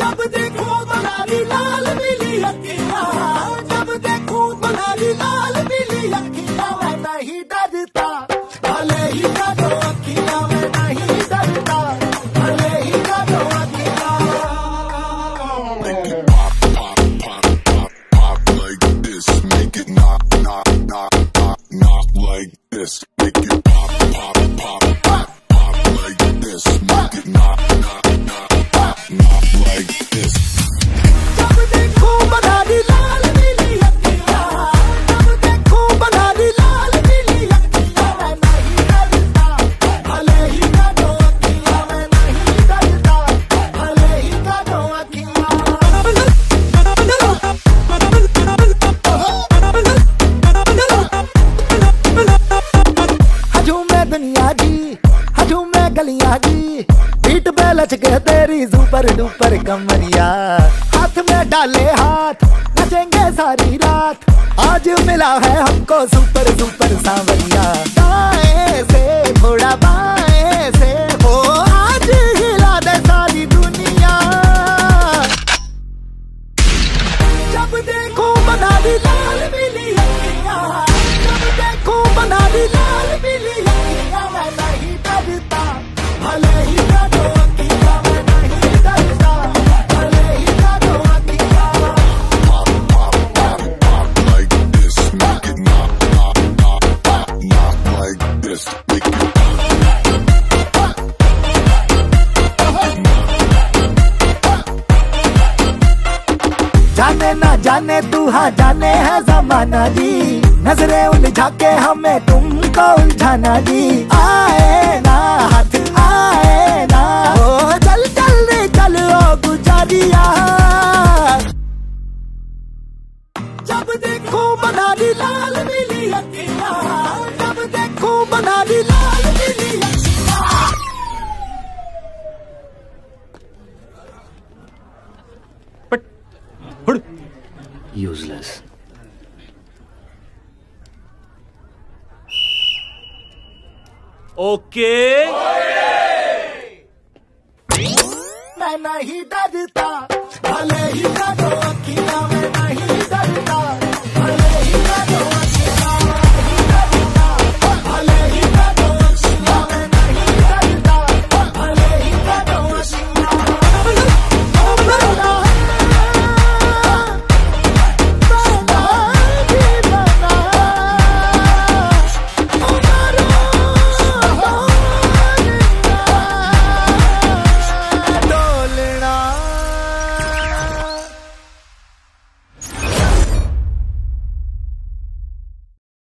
जब देखो बनारी लाल मिली अखियाँ जब देखो बनारी लाल मिली अखियाँ नहीं डरता, भले ही करो अखियाँ मैं नहीं डरता, भले ही करो अखियाँ like this. के तेरी सुपर डुपर कमरिया। हाथ में डाले हाथ, नचेंगे सारी रात। आज मिला है हमको सुपर सुपर सांवरिया। दाएँ से थोड़ा बाएँ से ओ आज हिला दे सारी दुनिया। जब देखो बना दी लाल मिली जब देखो बना दी लाल जाने ना जाने तू हा जाने है जमाना जी। नजरे उलझा के हमें तुमको उलझाना जी। आए ना हाथ, आए ना। ओ, चल चल रे, चल ओ गुजारिया। यूजलेस ओके मैं नहीं डर